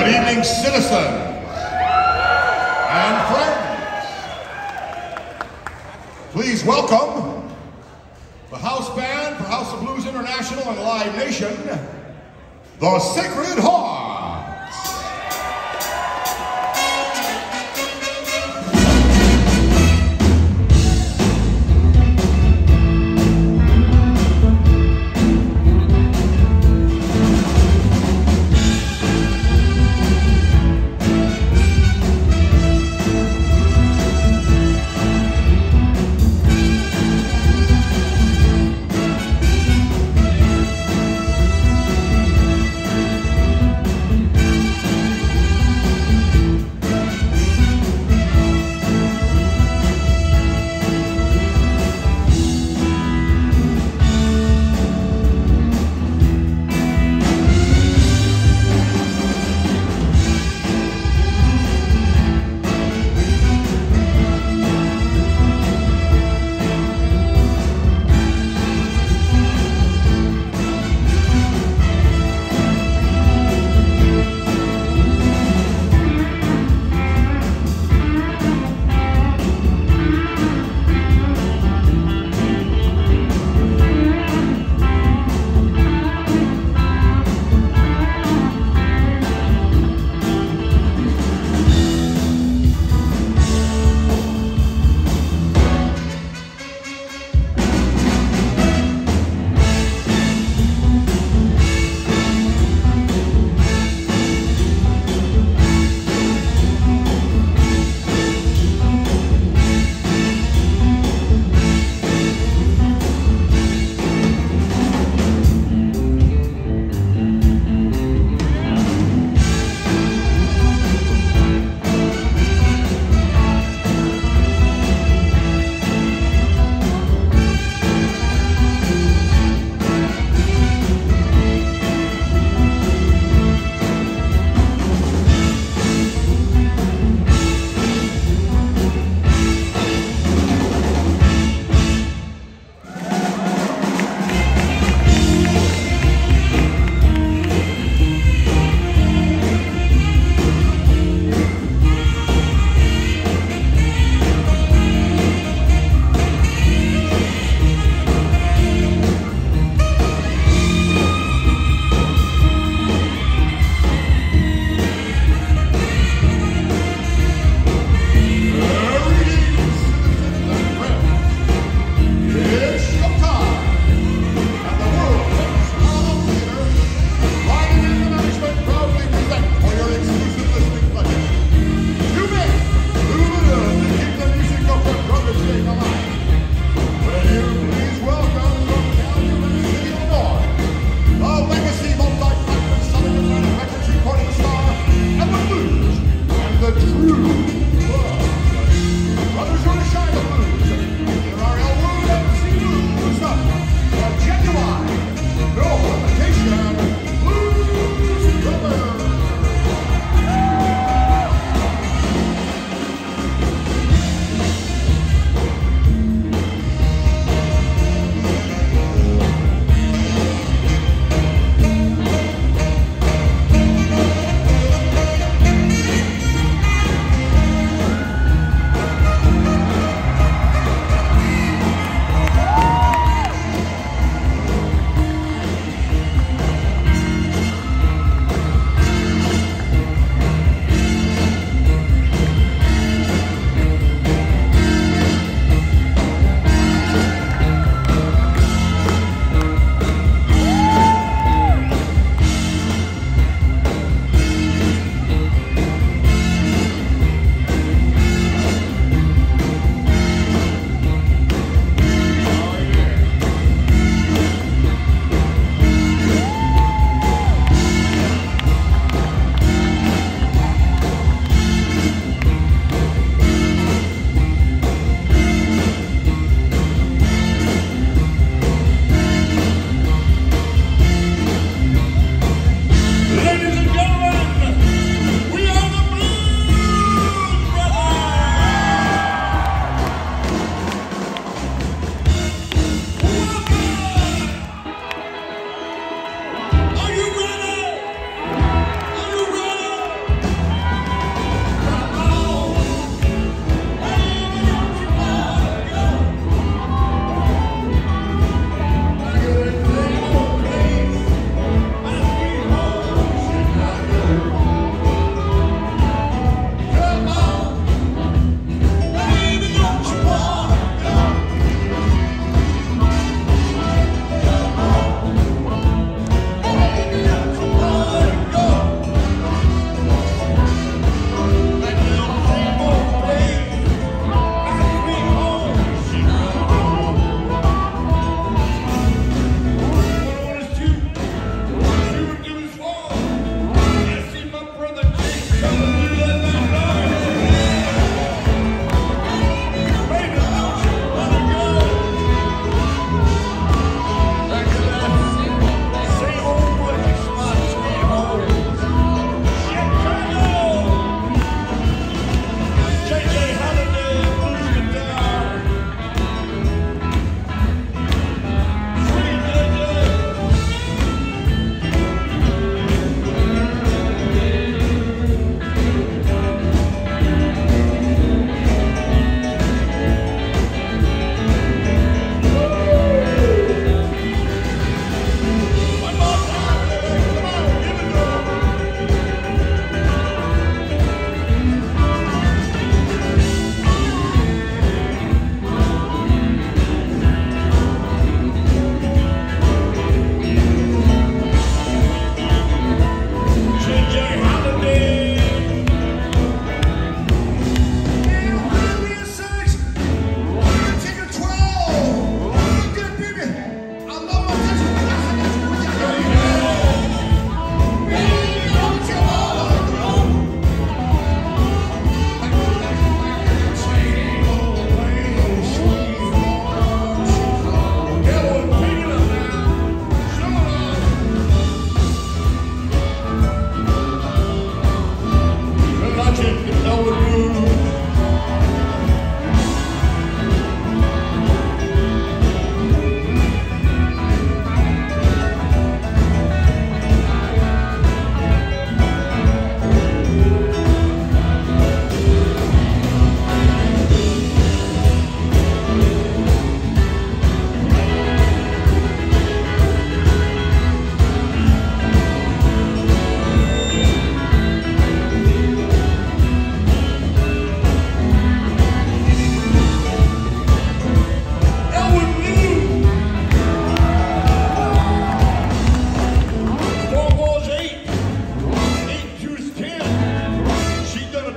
Good evening, citizens and friends. Please welcome the house band for House of Blues International and Live Nation, the Sacred Heart.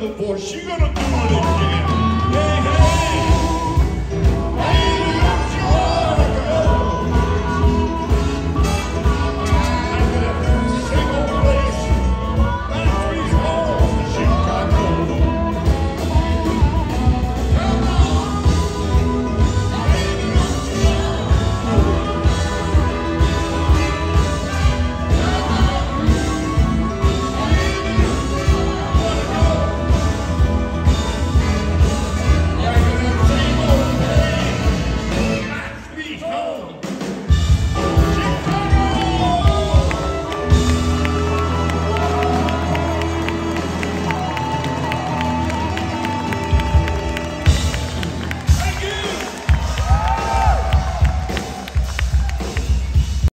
she gonna do it again.